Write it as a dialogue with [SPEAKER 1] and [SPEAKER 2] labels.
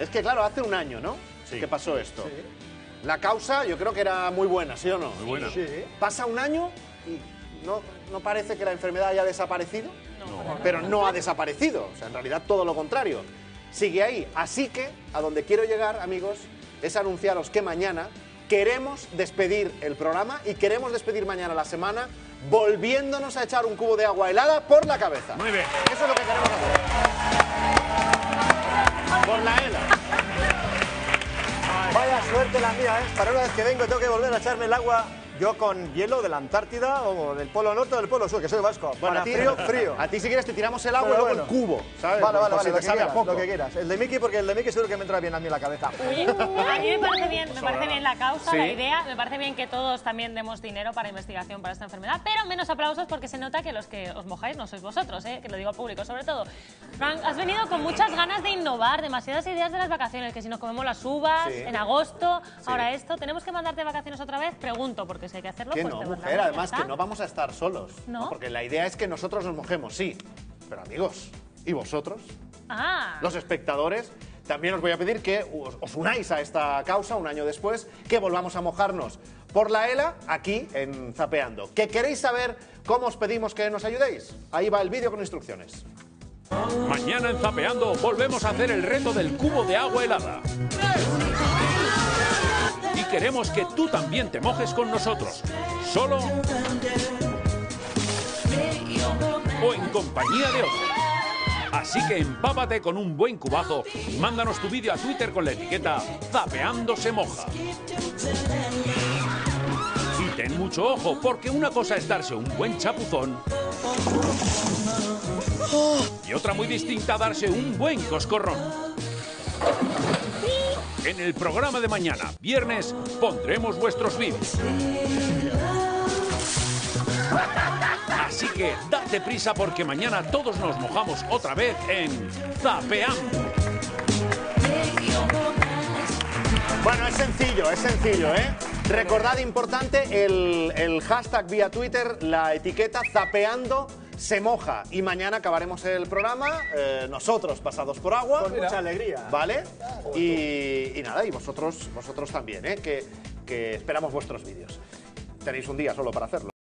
[SPEAKER 1] Es que, claro, hace un año, ¿no? Que pasó esto. La causa yo creo que era muy buena, ¿sí o no?
[SPEAKER 2] Muy buena.
[SPEAKER 3] Sí.
[SPEAKER 1] Pasa un año y no, no parece que la enfermedad haya desaparecido, pero no ha desaparecido. O sea, en realidad todo lo contrario. Sigue ahí. Así que, a donde quiero llegar, amigos, es anunciaros que mañana queremos despedir el programa y queremos despedir mañana la semana volviéndonos a echar un cubo de agua helada por la cabeza.
[SPEAKER 2] Muy bien.
[SPEAKER 1] Eso es lo que queremos hacer. Por la ELA.
[SPEAKER 3] Vaya suerte la mía, ¿eh? Para una vez que vengo tengo que volver a echarme el agua yo con hielo de la Antártida o del Polo Norte o del Polo Sur, que soy vasco.
[SPEAKER 1] Bueno,
[SPEAKER 3] Para
[SPEAKER 1] a ti,
[SPEAKER 3] frío, frío.
[SPEAKER 1] A ti si quieres te tiramos el agua y luego
[SPEAKER 3] bueno.
[SPEAKER 1] el cubo, ¿sabes?
[SPEAKER 3] Vale, vale, vale, lo
[SPEAKER 1] te
[SPEAKER 3] que, quieras,
[SPEAKER 1] poco.
[SPEAKER 3] lo que quieras. El de Mickey, porque el de Mickey seguro que me entra bien a mí en la cabeza.
[SPEAKER 4] A mí me parece bien, me parece bien la causa,
[SPEAKER 1] Sí.
[SPEAKER 4] la idea, me parece bien que todos también demos dinero para investigación para esta enfermedad, pero menos aplausos porque se nota que los que os mojáis no sois vosotros, ¿eh? que lo digo al público sobre todo. Frank, has venido con muchas ganas de innovar, demasiadas ideas de las vacaciones, que si nos comemos las uvas,
[SPEAKER 1] Sí.
[SPEAKER 4] en agosto, ahora esto, ¿tenemos que mandarte vacaciones otra vez? Pregunto, porque si hay que hacerlo,
[SPEAKER 1] Que
[SPEAKER 4] pues
[SPEAKER 1] no,
[SPEAKER 4] te
[SPEAKER 1] mujer, además que no vamos a estar solos.
[SPEAKER 4] ¿No?
[SPEAKER 1] Porque la idea es que nosotros nos mojemos, sí. Pero amigos, ¿y vosotros?
[SPEAKER 4] Ah,
[SPEAKER 1] Los espectadores, también os voy a pedir que os, os unáis a esta causa un año después, que volvamos a mojarnos por la ELA aquí en Zapeando. ¿Que queréis saber cómo os pedimos que nos ayudéis? Ahí va el vídeo con instrucciones.
[SPEAKER 2] Mañana en Zapeando volvemos a hacer el reto del cubo de agua helada. Queremos que tú también te mojes con nosotros. Solo o en compañía de otros. Así que empápate con un buen cubazo y mándanos tu vídeo a Twitter con la etiqueta Zapeando se moja. Y ten mucho ojo, porque una cosa es darse un buen chapuzón y otra muy distinta darse un buen coscorrón. En el programa de mañana, viernes, pondremos vuestros vídeos. Así que date prisa porque mañana todos nos mojamos otra vez en Zapeando.
[SPEAKER 1] Bueno, es sencillo, es sencillo, ¿eh? Recordad, importante, el, el hashtag vía Twitter, la etiqueta Zapeando se moja. Y mañana acabaremos el programa, eh, nosotros pasados por agua.
[SPEAKER 3] Con mucha alegría.
[SPEAKER 1] ¿Vale? Y, y nada, y vosotros, vosotros también, ¿eh? Que, que esperamos vuestros vídeos. Tenéis un día solo para hacerlo.